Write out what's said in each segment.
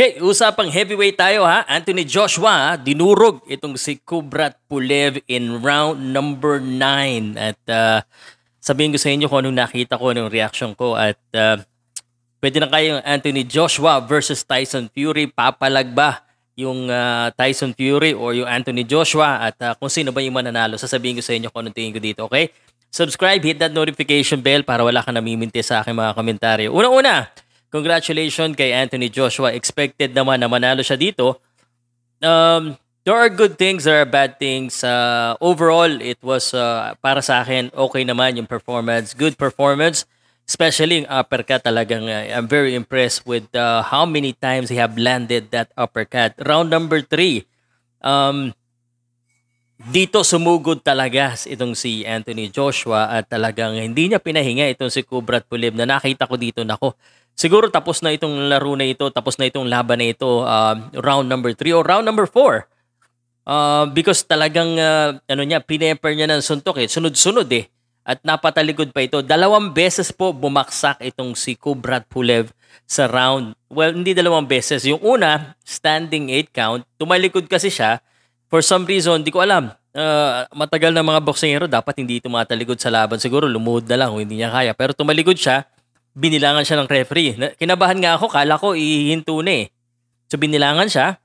Okay, usapang heavyweight tayo ha. Anthony Joshua, dinurog itong si Kubrat Pulev in round number 9. At uh, sabihin ko sa inyo kung anong nakita ko, anong reaction ko. At uh, pwede na kayong Anthony Joshua versus Tyson Fury. Papalag ba yung uh, Tyson Fury or yung Anthony Joshua? At uh, kung sino ba yung mananalo, sasabihin ko sa inyo kung anong tingin ko dito, okay? Subscribe, hit that notification bell para wala ka namiminti sa aking mga komentaryo. Una-una, Congratulations kay Anthony Joshua. Expected naman na manalo siya dito. Um, there are good things, there are bad things. Uh, overall, it was uh, para sa akin okay naman yung performance. Good performance. Especially yung uppercut talagang uh, I'm very impressed with uh, how many times he have landed that uppercut. Round number 3. Um, dito sumugod talaga itong si Anthony Joshua at talagang hindi niya pinahinga itong si Kubrat Pulev na nakita ko dito nako siguro tapos na itong laro na ito, tapos na itong laban na ito, uh, round number 3 or round number 4. Uh, because talagang uh, ano niya, pineper niya ng suntok eh, sunod-sunod eh. At napatalikod pa ito. Dalawang beses po bumaksak itong si Kubrat Pulev sa round. Well, hindi dalawang beses. Yung una, standing 8 count, tumalikod kasi siya. For some reason, di ko alam. Uh, matagal na mga boksingero, dapat hindi tumatalikod sa laban. Siguro lumuhod na lang kung hindi niya kaya. Pero tumalikod siya binilangan siya ng referee. Kinabahan nga ako, kala ko ihinto na eh. So binilangan siya.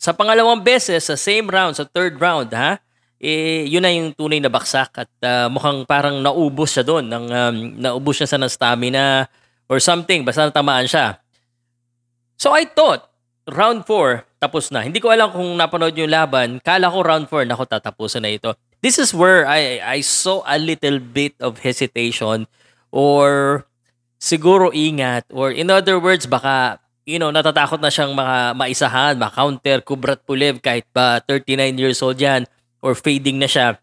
Sa pangalawang beses, sa same round, sa third round, ha, eh, yun na yung tunay na baksak at uh, mukhang parang naubos siya doon. Ng, um, naubos siya sa ng stamina or something. Basta natamaan siya. So I thought, round 4, tapos na. Hindi ko alam kung napanood yung laban. Kala ko round 4, nako tatapusan na ito. This is where I, I saw a little bit of hesitation or siguro ingat or in other words baka you know natatakot na siyang mga maisahan, ma-counter Kubrat Pulev kahit pa 39 years old yan or fading na siya.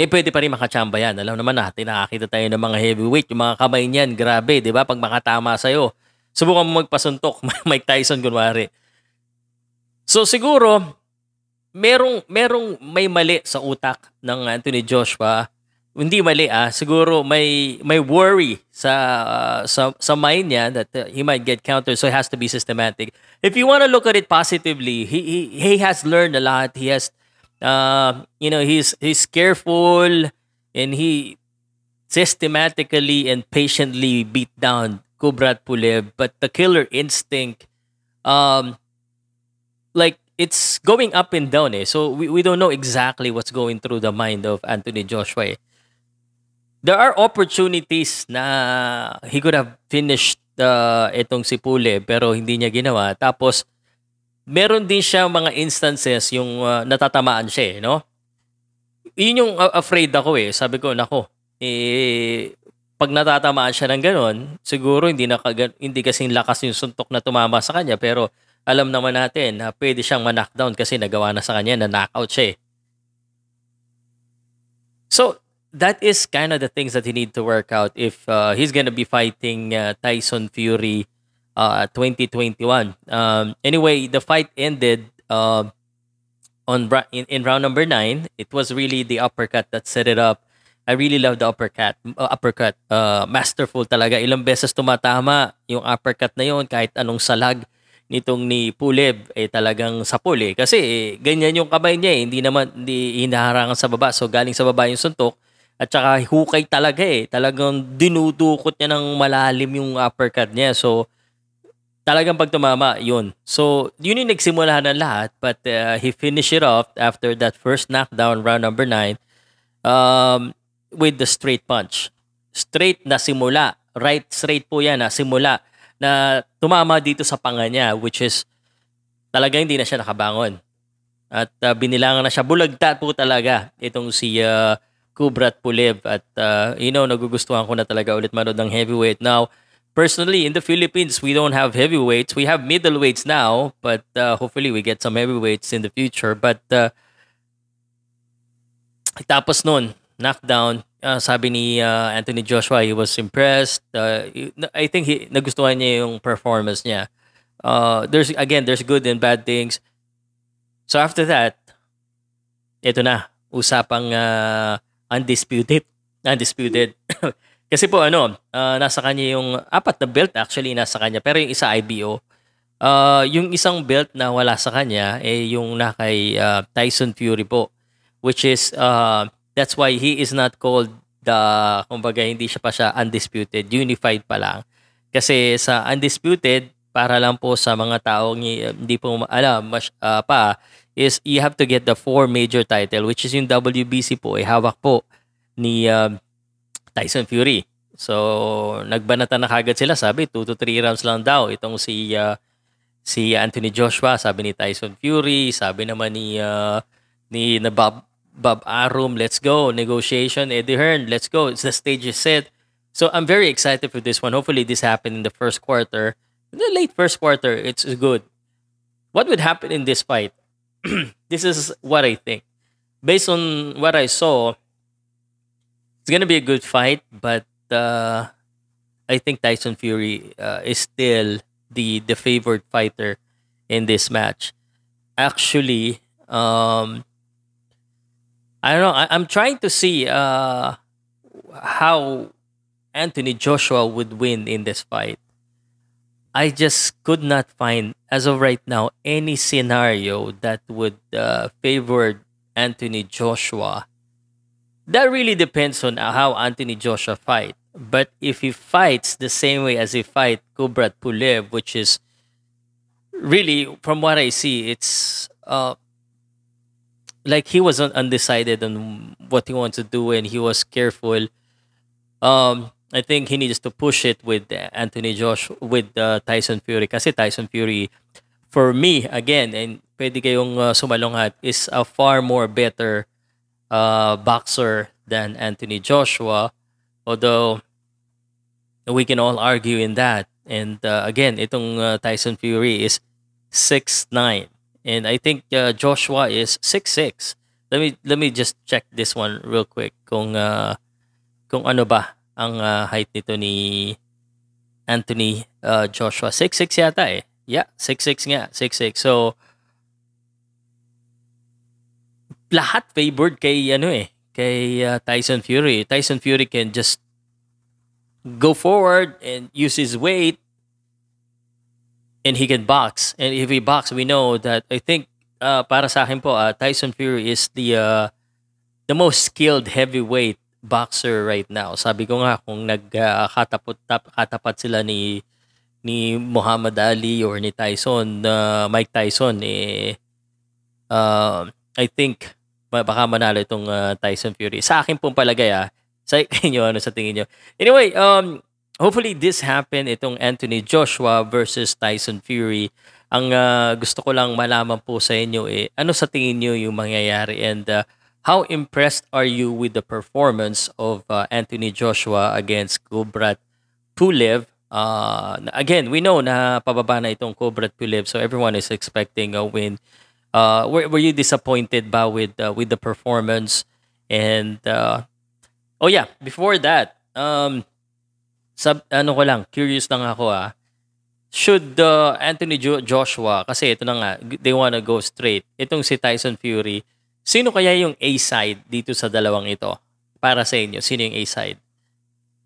Eh pwede pa rin makachamba yan. Alam naman natin, nakakita tayo ng mga heavyweight. Yung mga kamay niyan, grabe, di ba? Pag makatama sa'yo, subukan mo magpasuntok. Mike Tyson, kunwari. So siguro, merong, merong may mali sa utak ng Anthony Joshua hindi mali ah. Siguro may may worry sa uh, sa sa mind niya that uh, he might get countered so it has to be systematic. If you want to look at it positively he he, he has learned a lot. He has uh, you know he's he's careful and he systematically and patiently beat down Kubrat Pulev but the killer instinct um like it's going up and down eh. So we, we don't know exactly what's going through the mind of Anthony Joshua eh there are opportunities na he could have finished uh, itong si Pule pero hindi niya ginawa. Tapos meron din siya mga instances yung uh, natatamaan siya, eh, no? Yun yung uh, afraid ako eh. Sabi ko, nako, eh, pag natatamaan siya ng ganon, siguro hindi, na hindi kasing lakas yung suntok na tumama sa kanya pero alam naman natin na pwede siyang ma-knockdown kasi nagawa na sa kanya na knockout siya eh. So, that is kind of the things that he need to work out if uh, he's gonna be fighting uh, Tyson Fury uh, 2021. Um, anyway, the fight ended uh, on in, in round number nine. It was really the uppercut that set it up. I really love the uppercut. Uh, uppercut. Uh, masterful talaga. Ilang beses tumatama yung uppercut na yon kahit anong salag nitong ni Pulev eh talagang sapul eh. Kasi eh, ganyan yung kamay niya eh. Hindi naman hindi hinaharangan sa baba. So galing sa baba yung suntok at saka hukay talaga eh. Talagang dinudukot niya ng malalim yung uppercut niya. So, talagang pag tumama, yun. So, yun yung nagsimula ng lahat. But uh, he finished it off after that first knockdown, round number 9, um, with the straight punch. Straight na simula. Right straight po yan na simula na tumama dito sa panga niya which is talagang hindi na siya nakabangon. At uh, binilangan na siya. Bulagta po talaga itong si uh, Kubrat Pulev at uh, you know nagugustuhan ko na talaga ulit manood ng heavyweight. Now, personally in the Philippines, we don't have heavyweights. We have middleweights now, but uh, hopefully we get some heavyweights in the future. But uh, tapos noon, knockdown, uh, sabi ni uh, Anthony Joshua, he was impressed. Uh, I think he nagustuhan niya yung performance niya. Uh, there's again, there's good and bad things. So after that, ito na, usapang uh, undisputed. Undisputed. Kasi po ano, uh, nasa kanya yung apat na belt actually nasa kanya pero yung isa IBO. Uh, yung isang belt na wala sa kanya eh yung na kay uh, Tyson Fury po which is uh, that's why he is not called the kumbaga hindi siya pa siya undisputed unified pa lang kasi sa undisputed para lang po sa mga taong hindi po alam mas, uh, pa is you have to get the four major title which is yung WBC po eh hawak po ni uh, Tyson Fury so nagbanatan na kagad sila sabi 2 to 3 rounds lang daw itong si uh, si Anthony Joshua, sabi ni Tyson Fury, sabi naman ni uh, ni na Bob Bob Arum, let's go. Negotiation, Eddie Hearn, let's go. It's the stage is set. So I'm very excited for this one. Hopefully this happened in the first quarter. In the late first quarter, it's good. What would happen in this fight? this is what I think. Based on what I saw, it's gonna be a good fight, but uh, I think Tyson Fury uh, is still the the favored fighter in this match. Actually, um, I don't know. I, am trying to see uh, how Anthony Joshua would win in this fight. I just could not find, as of right now, any scenario that would uh, favor Anthony Joshua. That really depends on how Anthony Joshua fight. But if he fights the same way as he fight Kubrat Pulev, which is really, from what I see, it's uh, like he was undecided on what he wants to do and he was careful. Um, I think he needs to push it with Anthony Josh with uh, Tyson Fury kasi Tyson Fury for me again and pwede kayong uh, sumalungat is a far more better uh, boxer than Anthony Joshua Although, we can all argue in that. And uh, again, itong uh, Tyson Fury is 6'9". And I think uh, Joshua is 6'6". Let me let me just check this one real quick kung uh, kung ano ba ang uh, height nito ni Anthony uh, Joshua. 6'6 yata eh. Yeah, 6'6 nga. 6'6. So, lahat favored kay ano eh, kay uh, Tyson Fury. Tyson Fury can just go forward and use his weight and he can box. And if he box, we know that I think uh, para sa akin po, uh, Tyson Fury is the uh, the most skilled heavyweight boxer right now. Sabi ko nga kung nagkatapat uh, katapat sila ni ni Muhammad Ali or ni Tyson, uh, Mike Tyson eh uh, I think baka manalo itong uh, Tyson Fury. Sa akin pong palagay ah, sa inyo ano sa tingin niyo. Anyway, um hopefully this happen itong Anthony Joshua versus Tyson Fury. Ang uh, gusto ko lang malaman po sa inyo eh ano sa tingin niyo yung mangyayari and uh, how impressed are you with the performance of uh, Anthony Joshua against Kubrat Pulev? Uh, again, we know na pababa na itong Kubrat Pulev so everyone is expecting a win. Uh, were, were you disappointed ba with uh, with the performance? And uh, oh yeah before that um sab ano ko lang curious lang ako ah. Should uh, Anthony jo- Joshua kasi ito na nga they wanna go straight. Itong si Tyson Fury sino kaya yung A side dito sa dalawang ito para sa inyo sino yung A side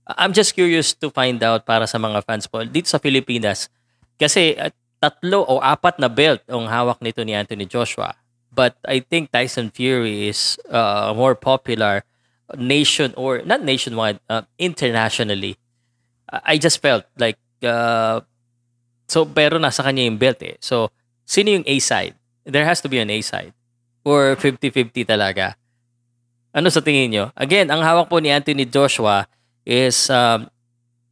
I'm just curious to find out para sa mga fans po dito sa Pilipinas kasi at tatlo o apat na belt ang hawak nito ni Anthony Joshua. But I think Tyson Fury is uh, more popular nation or not nationwide, uh, internationally. I just felt like uh, so pero nasa kanya yung belt eh. So sino yung A side? There has to be an A side or 50-50 talaga. Ano sa tingin nyo? Again, ang hawak po ni Anthony Joshua is um,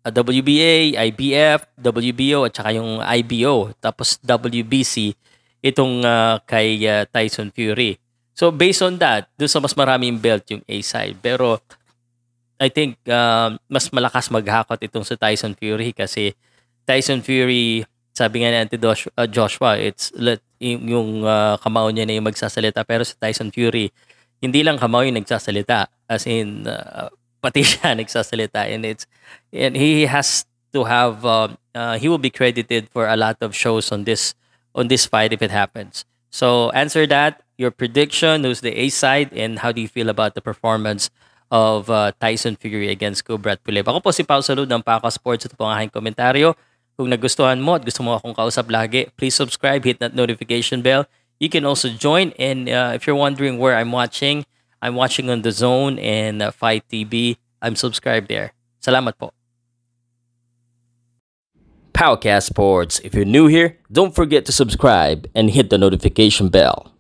WBA, IBF, WBO at saka yung IBO tapos WBC itong uh, kay uh, Tyson Fury. So based on that, doon sa mas maraming belt yung A side. Pero I think uh, mas malakas maghakot itong sa Tyson Fury kasi Tyson Fury, sabi nga ni Auntie Joshua, it's let, yung uh, kamao niya na yung magsasalita. Pero sa Tyson Fury, hindi lang kamao yung nagsasalita. As in, uh, pati siya nagsasalita and it's and he has to have uh, uh, he will be credited for a lot of shows on this on this fight if it happens. So answer that your prediction who's the A side and how do you feel about the performance of uh, Tyson Fury against Kubrat Pulev. Ako po si Paul Salud ng Paka Sports. Ito po ang aking komentaryo. Kung nagustuhan mo at gusto mo akong kausap lagi, please subscribe, hit that notification bell. You can also join and uh, if you're wondering where I'm watching, I'm watching on The Zone and uh, Fight TV. I'm subscribed there. Salamat po. Powcast Sports. If you're new here, don't forget to subscribe and hit the notification bell.